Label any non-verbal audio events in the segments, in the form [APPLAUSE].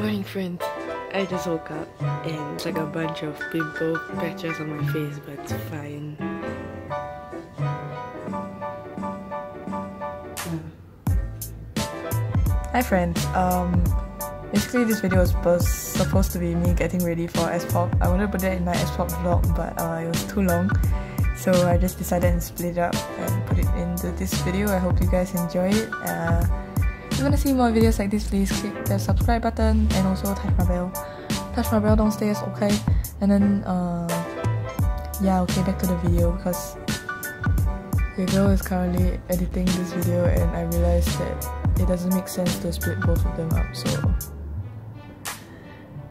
morning friends. I just woke up and it's like a bunch of pimple patches on my face but it's fine. Hi friends, um, basically this video was supposed to be me getting ready for S-pop. I wanted to put it in my S-pop vlog but uh, it was too long so I just decided to split it up and put it into this video. I hope you guys enjoy it. Uh, you want to see more videos like this please click the subscribe button and also touch my bell. Touch my bell downstairs, okay? And then uh, yeah okay back to the video because the girl is currently editing this video and I realized that it doesn't make sense to split both of them up so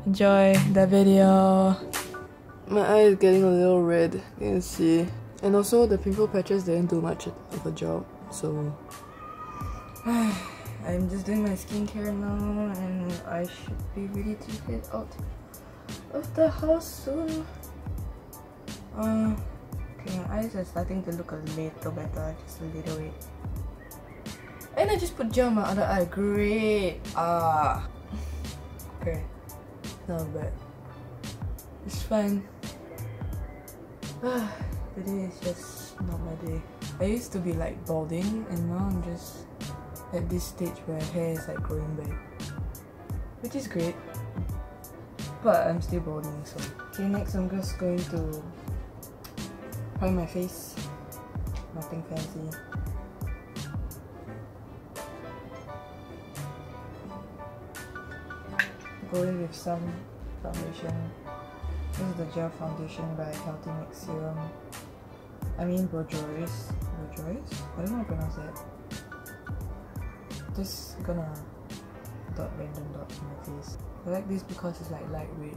enjoy the video my eye is getting a little red you can see and also the pimple patches didn't do much of a job so [SIGHS] [SIGHS] [SIGHS] I'm just doing my skincare now and I should be ready to head out of the house soon uh, okay my eyes are starting to look a little better just a little bit and I just put gel on my other eye. Great. Ah. [LAUGHS] Okay. Not bad. It's fine. Ah, today is just not my day. I used to be like balding and now I'm just at this stage where hair is like growing back. Which is great. But I'm still balding so. Okay, next I'm just going to prime my face. Nothing fancy. going with some foundation. This is the gel foundation by Healthy Mix Serum. I mean Bourjois. Bourjois? I don't know how to pronounce that. Just gonna dot random dots on my face. I like this because it's like lightweight.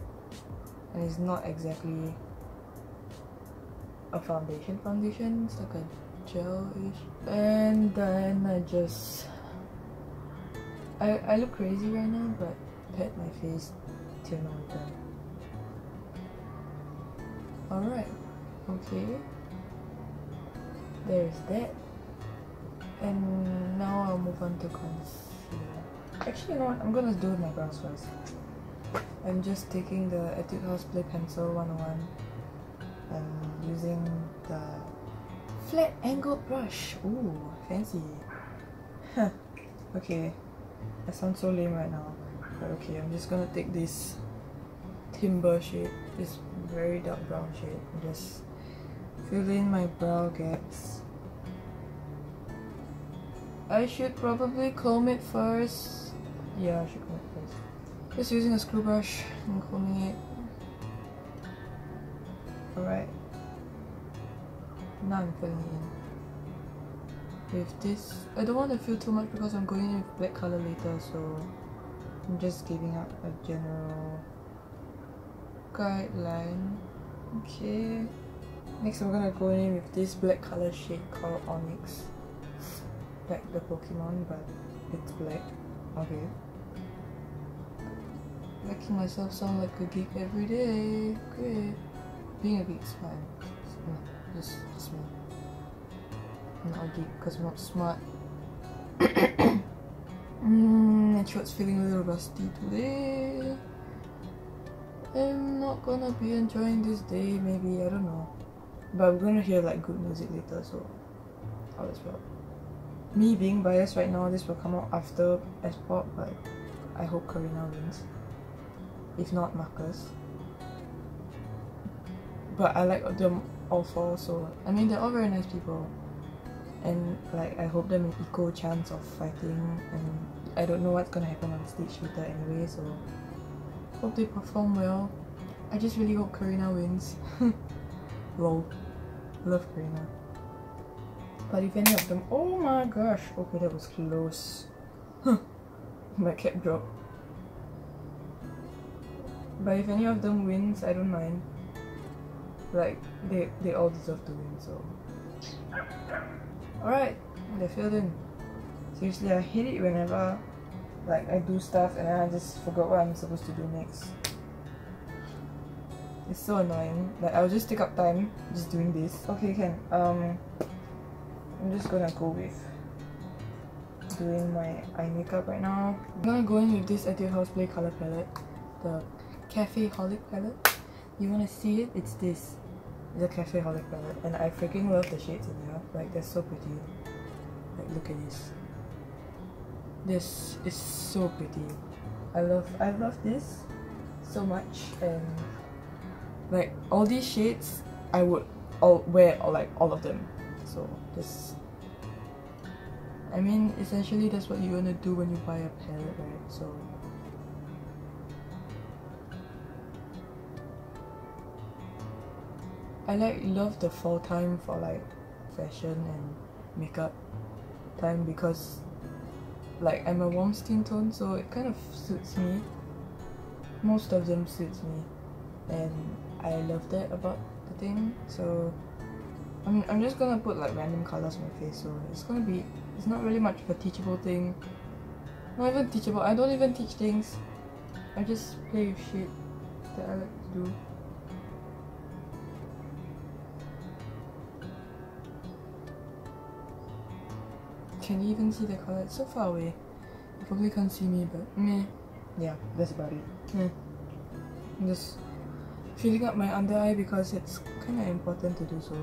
And it's not exactly a foundation foundation. It's like a gel-ish. And then I just... I, I look crazy right now, but pet my face till now done. Alright, okay. There's that. And now I'll move on to concealer. Actually, you know what? I'm gonna do my brows first. I'm just taking the Etude House Play Pencil 101 and using the flat angled brush. Ooh, fancy. okay, I sound so lame right now okay I'm just gonna take this timber shade this very dark brown shade and just fill in my brow gaps I should probably comb it first. Yeah I should comb it first. Just using a screw brush and combing it. Alright. Now I'm filling in. With this I don't want to fill too much because I'm going in with black color later so I'm just giving out a general guideline. Okay. Next I'm gonna go in with this black color shade called Onyx like the Pokemon but it's black. Okay. Making myself sound like a geek every day. Great. Being a geek is fine. No, just, just me I'm not a geek because I'm not smart. [COUGHS] Mm, my throat's feeling a little rusty today. I'm not gonna be enjoying this day, maybe, I don't know. But I'm gonna hear like good music later, so all is well. Me being biased right now, this will come out after S-pop, but I hope Karina wins. If not, Marcus. But I like them all four, so I mean, they're all very nice people. And like I hope them an equal chance of fighting and I don't know what's gonna happen on stage later anyway so hope they perform well. I just really hope Karina wins. [LAUGHS] Lol. Love Karina but if any of them oh my gosh okay that was close my cap dropped but if any of them wins I don't mind like they they all deserve to win so Alright, they filled in. Seriously, I hate it whenever like I do stuff and I just forgot what I'm supposed to do next. It's so annoying. Like I'll just take up time just doing this. Okay, can. Um, I'm just gonna go with doing my eye makeup right now. I'm gonna go in with this Etude House Play Color Palette, the Cafe Holic palette. You wanna see it? It's this. the Cafe Holic palette, and I freaking love the shades in there. Like they're so pretty. Like look at this. This is so pretty. I love I love this so much and like all these shades I would all wear like all of them. So this I mean essentially that's what you wanna do when you buy a palette, right? So I like love the fall time for like fashion and makeup time because like I'm a warm skin tone so it kind of suits me most of them suits me and I love that about the thing so I'm, I'm just gonna put like random colors on my face so it's gonna be it's not really much of a teachable thing not even teachable I don't even teach things I just play with shit that I like to do Can you even see the color? It's so far away. You probably can't see me, but meh. Yeah, that's about it. Yeah. I'm just filling up my under eye because it's kind of important to do so.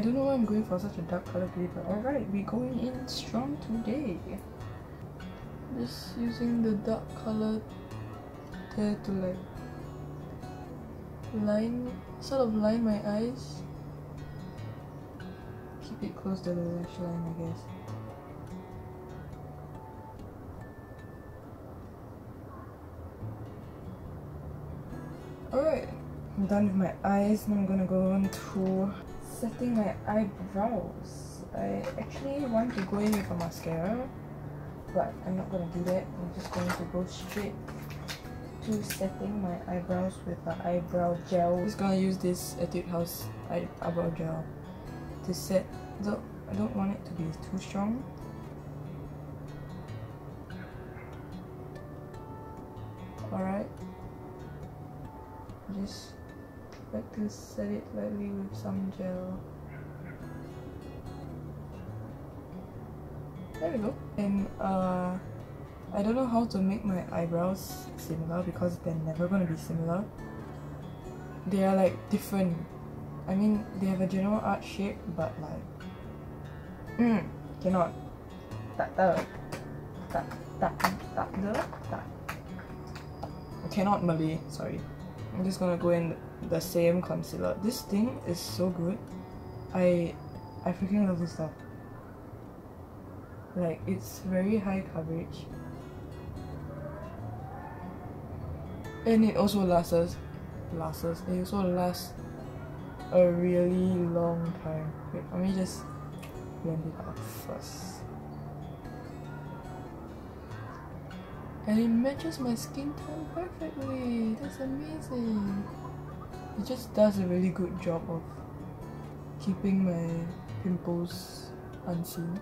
I don't know why I'm going for such a dark color today, alright, we're going in strong today. Just using the dark color there to like line, sort of line my eyes. Keep it close to the lash line, I guess. Alright, I'm done with my eyes. Now I'm gonna go on to setting my eyebrows. I actually want to go in with a mascara, but I'm not gonna do that. I'm just going to go straight to setting my eyebrows with an eyebrow gel. I'm just gonna use this Etude House eyebrow gel to set. I don't want it to be too strong. Alright. Just like to set it lightly with some gel. There we go. And uh I don't know how to make my eyebrows similar because they're never gonna be similar. They are like different. I mean, they have a general arch shape, but like, mm, cannot. I cannot Malay. Sorry. I'm just gonna go in the same concealer. This thing is so good. I I freaking love this stuff. Like it's very high coverage. and it also lasts lasts it also lasts a really long time wait let me just blend it out first and it matches my skin tone perfectly that's amazing it just does a really good job of keeping my pimples unseen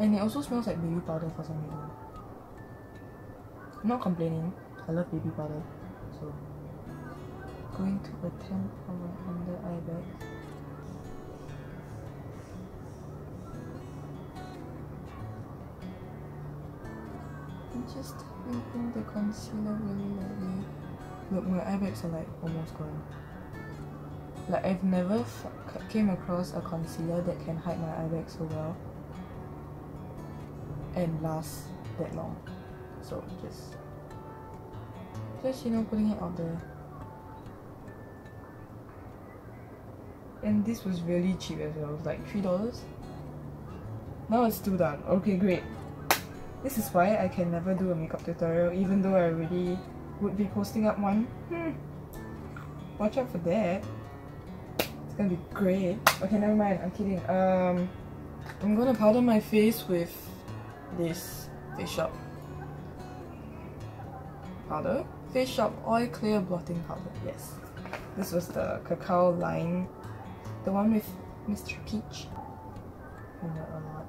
and it also smells like baby powder for some reason I'm not complaining I love baby powder. So going to attempt on my under eye bag. I'm just tapping the concealer really lightly. Look, my eye bags are like almost gone. Like I've never came across a concealer that can hide my eye bag so well and last that long. So just just you know putting it out there. And this was really cheap as well. Like three dollars. Now it's still done okay great. This is why I can never do a makeup tutorial even though I already would be posting up one hmm. watch out for that it's gonna be great okay never mind I'm kidding um I'm gonna powder my face with this Face Shop powder Face Shop Oil Clear Blotting Powder. Yes. This was the Kakao line. The one with Mr. Peach. I know a lot.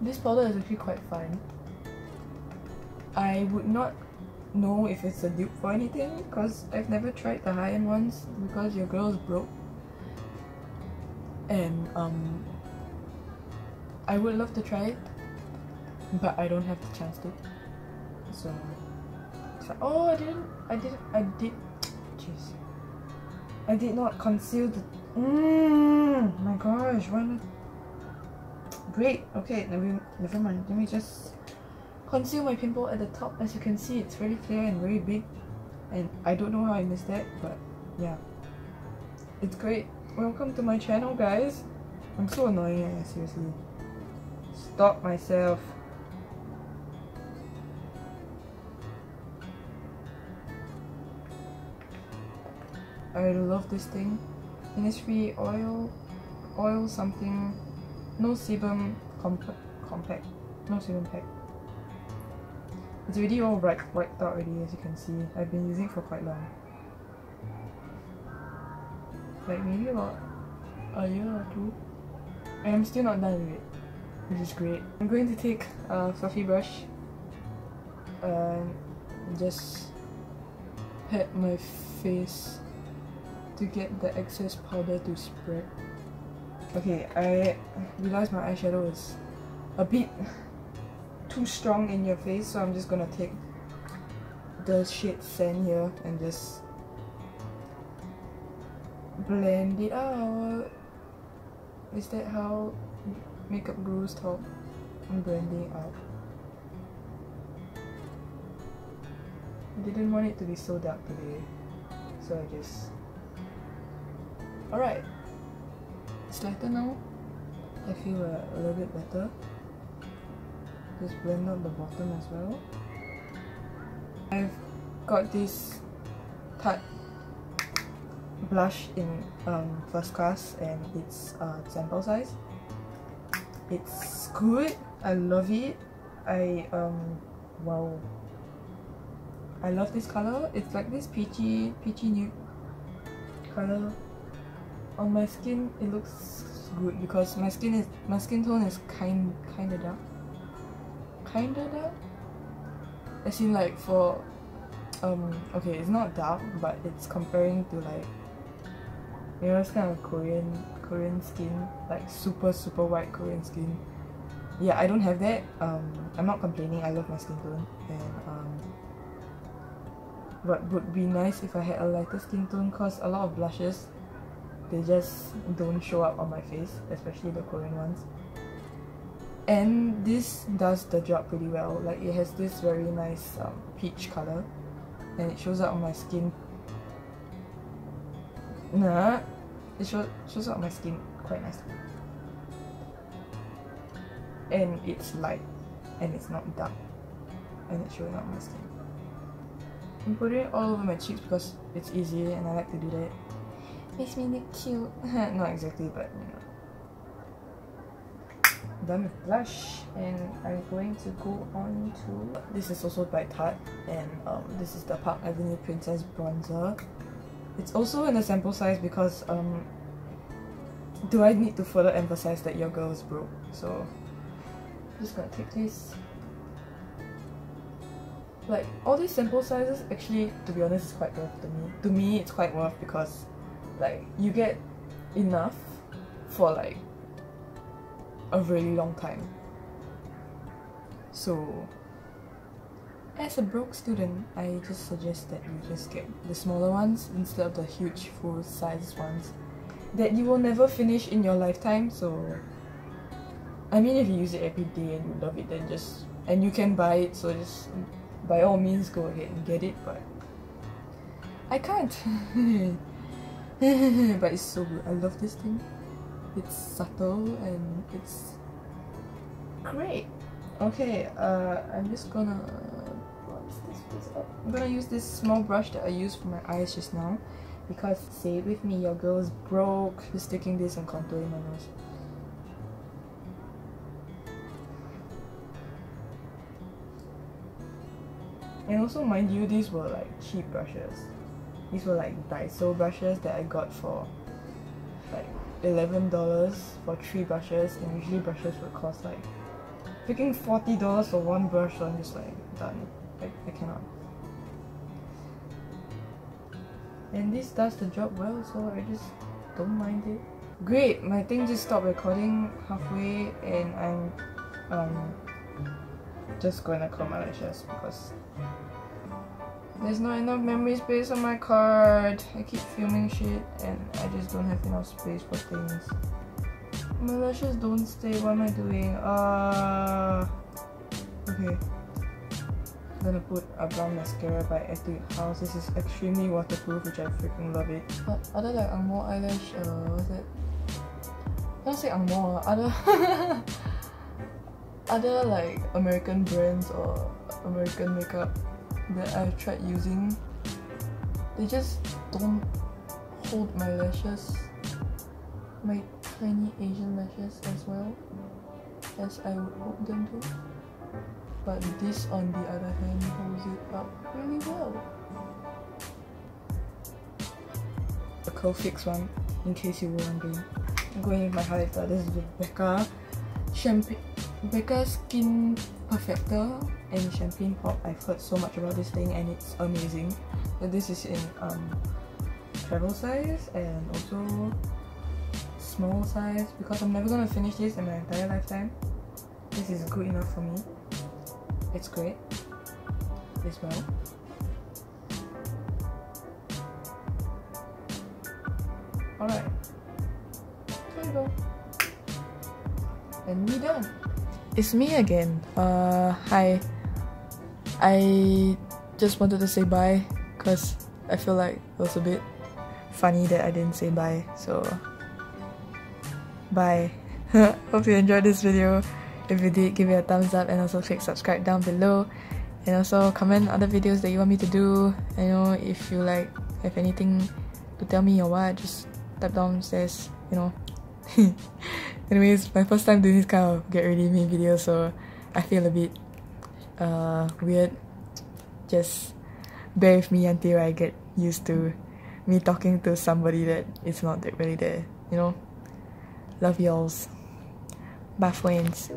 This powder is actually quite fine. I would not know if it's a dupe for anything because I've never tried the high-end ones because your girl is broke. And um I would love to try it but I don't have the chance to. So, so oh I didn't I did I did jeez. I did not conceal the mm, my gosh why not great. Okay never, never mind. Let me just conceal my pimple at the top. As you can see it's very clear and very big. And I don't know how I missed that but yeah. It's great. Welcome to my channel guys. I'm so annoying eh, seriously. Stop myself. I love this thing. Innisfree oil oil something no sebum comp compact no sebum pack. It's already all bright, wiped out already as you can see. I've been using for quite long. Like maybe about a year or two. And I'm still not done with it which is great. I'm going to take a fluffy brush and just pat my face to get the excess powder to spread. Okay, I realized my eyeshadow is a bit too strong in your face, so I'm just gonna take the shade Sand here and just blend it out. Is that how makeup gurus talk? I'm blending out. I didn't want it to be so dark today, so I just Alright. It's lighter now. I feel a, a little bit better. Just blend out the bottom as well. I've got this Tarte blush in um, first class and it's uh, sample size. It's good. I love it. I um wow. I love this color. It's like this peachy peachy nude color on my skin it looks good because my skin is my skin tone is kind kinda dark. Kinda dark? As in like for um okay it's not dark but it's comparing to like you know it's kind of Korean Korean skin like super super white Korean skin. Yeah I don't have that. Um I'm not complaining. I love my skin tone and um but would be nice if I had a lighter skin tone cause a lot of blushes they just don't show up on my face, especially the Korean ones. And this does the job pretty well. Like it has this very nice um, peach color, and it shows up on my skin. Nah, it show, shows up on my skin quite nicely. And it's light, and it's not dark, and it's showing up on my skin. I'm putting it all over my cheeks because it's easy and I like to do that. Makes me look cute. [LAUGHS] Not exactly, but you know. Done with blush, and I'm going to go on to. This is also by Tarte, and um, this is the Park Avenue Princess Bronzer. It's also in a sample size because um, do I need to further emphasize that your girl is broke? So, I'm just gonna take this. Like all these sample sizes, actually, to be honest, is quite worth to me. To me, it's quite worth because like you get enough for like a really long time. So as a broke student I just suggest that you just get the smaller ones instead of the huge full size ones that you will never finish in your lifetime. So I mean if you use it every day and you love it then just and you can buy it so just by all means go ahead and get it but I can't [LAUGHS] [LAUGHS] but it's so good. I love this thing. It's subtle and it's great. Okay, uh, I'm just gonna this I'm gonna use this small brush that I used for my eyes just now because say it with me, your girl is broke. Just sticking this and contouring my nose. And also mind you, these were like cheap brushes. These were like Daiso brushes that I got for like $11 for three brushes and usually brushes would cost like freaking $40 for one brush so I'm just like done. I, I cannot. and this does the job well so I just don't mind it great my thing just stopped recording halfway and I'm um just gonna curl my lashes because there's not enough memory space on my card. I keep filming shit and I just don't have enough space for things. My lashes don't stay. What am I doing? Uh okay. I'm gonna put a brown mascara by Etude House. This is extremely waterproof, which I freaking love it. But other like Angmo eyelash, uh, what's that? I don't say Angmo, uh, other [LAUGHS] other like American brands or American makeup that I've tried using, they just don't hold my lashes, my tiny Asian lashes as well as I would hope them to. But this on the other hand holds it up really well. A curl fix one, in case you were wondering. I'm going with my highlighter. This is the Becca Champagne Becca Skin Perfector and Champagne Pop. I've heard so much about this thing and it's amazing. This is in um, travel size and also small size because I'm never gonna finish this in my entire lifetime. This is good enough for me. It's great as well. Alright. There you go. And we done. It's me again. Uh, hi. I just wanted to say bye because I feel like it was a bit funny that I didn't say bye. So, bye. [LAUGHS] Hope you enjoyed this video. If you did, give it a thumbs up and also click subscribe down below. And also comment other videos that you want me to do. I know if you like have anything to tell me or what, just type downstairs, you know. [LAUGHS] Anyways, my first time doing this kind of get ready me video, so I feel a bit uh, weird. Just bear with me until I get used to me talking to somebody that is not really there, you know? Love y'alls. Bye friends.